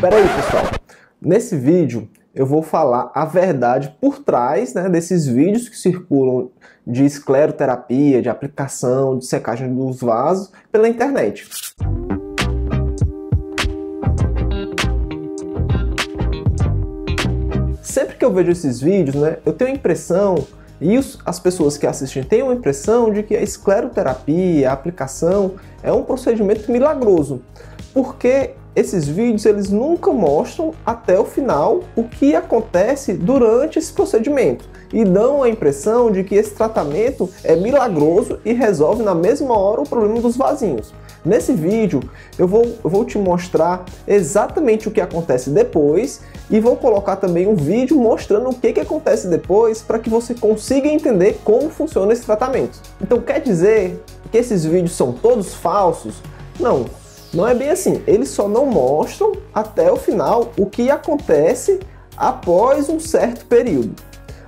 Pera aí, pessoal. Nesse vídeo eu vou falar a verdade por trás né, desses vídeos que circulam de escleroterapia, de aplicação, de secagem dos vasos pela internet. Sempre que eu vejo esses vídeos, né, eu tenho a impressão e as pessoas que assistem têm uma impressão de que a escleroterapia, a aplicação, é um procedimento milagroso, porque esses vídeos eles nunca mostram até o final o que acontece durante esse procedimento e dão a impressão de que esse tratamento é milagroso e resolve na mesma hora o problema dos vasinhos. Nesse vídeo eu vou, eu vou te mostrar exatamente o que acontece depois e vou colocar também um vídeo mostrando o que, que acontece depois para que você consiga entender como funciona esse tratamento. Então quer dizer que esses vídeos são todos falsos? Não, não é bem assim. Eles só não mostram até o final o que acontece após um certo período.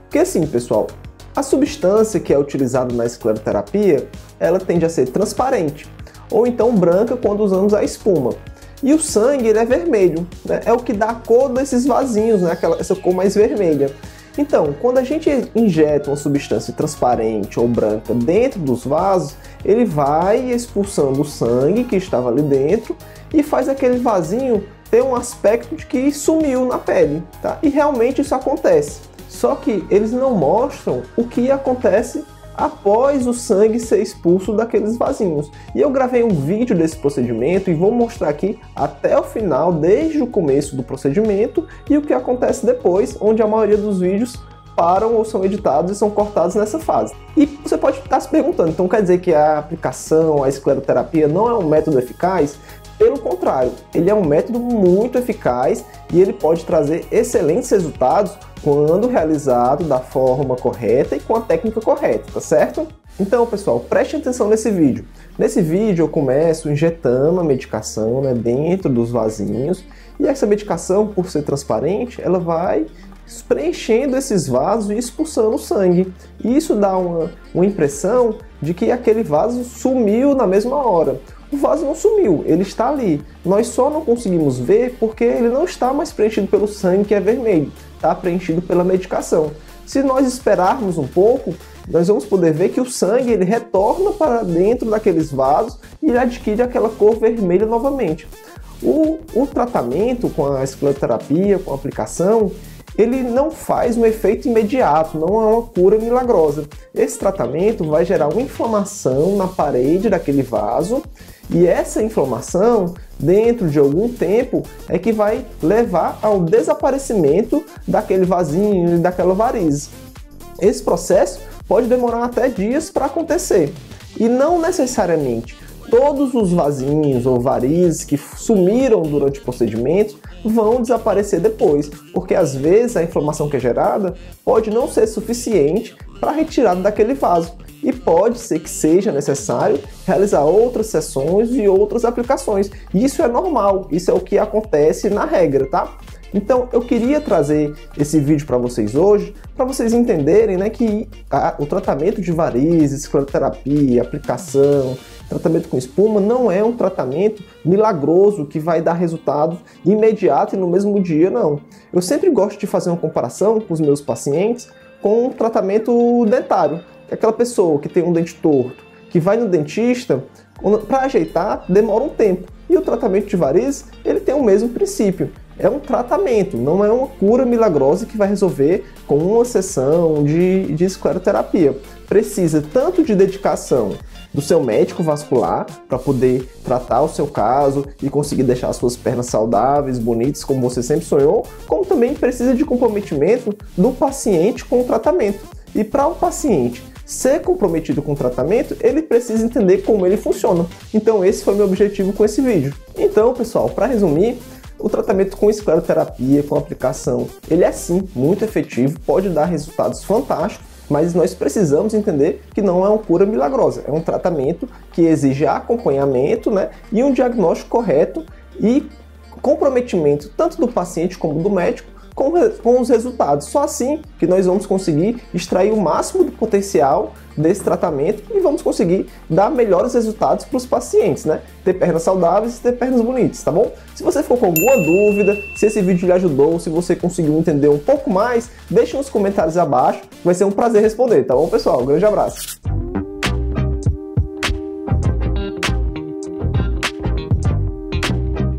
Porque assim, pessoal, a substância que é utilizada na escleroterapia, ela tende a ser transparente ou então branca quando usamos a espuma. E o sangue ele é vermelho, né? é o que dá a cor desses vasinhos, né? Aquela, essa cor mais vermelha. Então, quando a gente injeta uma substância transparente ou branca dentro dos vasos, ele vai expulsando o sangue que estava ali dentro e faz aquele vasinho ter um aspecto de que sumiu na pele, tá? E realmente isso acontece. Só que eles não mostram o que acontece após o sangue ser expulso daqueles vasinhos. E eu gravei um vídeo desse procedimento e vou mostrar aqui até o final, desde o começo do procedimento e o que acontece depois, onde a maioria dos vídeos param ou são editados e são cortados nessa fase. E você pode estar se perguntando, então quer dizer que a aplicação, a escleroterapia não é um método eficaz? Pelo contrário, ele é um método muito eficaz e ele pode trazer excelentes resultados quando realizado da forma correta e com a técnica correta, tá certo? Então, pessoal, preste atenção nesse vídeo. Nesse vídeo eu começo injetando a medicação né, dentro dos vasinhos e essa medicação, por ser transparente, ela vai preenchendo esses vasos e expulsando o sangue. E isso dá uma, uma impressão de que aquele vaso sumiu na mesma hora o vaso não sumiu, ele está ali. Nós só não conseguimos ver porque ele não está mais preenchido pelo sangue que é vermelho, está preenchido pela medicação. Se nós esperarmos um pouco, nós vamos poder ver que o sangue ele retorna para dentro daqueles vasos e ele adquire aquela cor vermelha novamente. O, o tratamento com a escleroterapia, com a aplicação, ele não faz um efeito imediato, não é uma cura milagrosa. Esse tratamento vai gerar uma inflamação na parede daquele vaso e essa inflamação, dentro de algum tempo, é que vai levar ao desaparecimento daquele vasinho e daquela varize. Esse processo pode demorar até dias para acontecer. E não necessariamente todos os vasinhos ou varizes que sumiram durante o procedimento vão desaparecer depois, porque às vezes a inflamação que é gerada pode não ser suficiente para a retirada daquele vaso pode ser que seja necessário realizar outras sessões e outras aplicações. Isso é normal, isso é o que acontece na regra, tá? Então eu queria trazer esse vídeo para vocês hoje, para vocês entenderem né, que a, o tratamento de varizes, escleroterapia, aplicação, tratamento com espuma não é um tratamento milagroso que vai dar resultado imediato e no mesmo dia, não. Eu sempre gosto de fazer uma comparação com os meus pacientes com um tratamento dentário aquela pessoa que tem um dente torto, que vai no dentista, para ajeitar demora um tempo. E o tratamento de varizes, ele tem o mesmo princípio. É um tratamento, não é uma cura milagrosa que vai resolver com uma sessão de, de escleroterapia. Precisa tanto de dedicação do seu médico vascular para poder tratar o seu caso e conseguir deixar as suas pernas saudáveis, bonitas, como você sempre sonhou, como também precisa de comprometimento do paciente com o tratamento. E para o paciente ser comprometido com o tratamento, ele precisa entender como ele funciona. Então esse foi meu objetivo com esse vídeo. Então, pessoal, para resumir, o tratamento com escleroterapia, com aplicação, ele é sim muito efetivo, pode dar resultados fantásticos, mas nós precisamos entender que não é uma cura milagrosa, é um tratamento que exige acompanhamento né, e um diagnóstico correto e comprometimento tanto do paciente como do médico com, com os resultados. Só assim que nós vamos conseguir extrair o máximo do potencial desse tratamento e vamos conseguir dar melhores resultados para os pacientes, né? Ter pernas saudáveis e ter pernas bonitas, tá bom? Se você ficou com alguma dúvida, se esse vídeo lhe ajudou, se você conseguiu entender um pouco mais, deixe nos comentários abaixo, vai ser um prazer responder, tá bom, pessoal? Um grande abraço!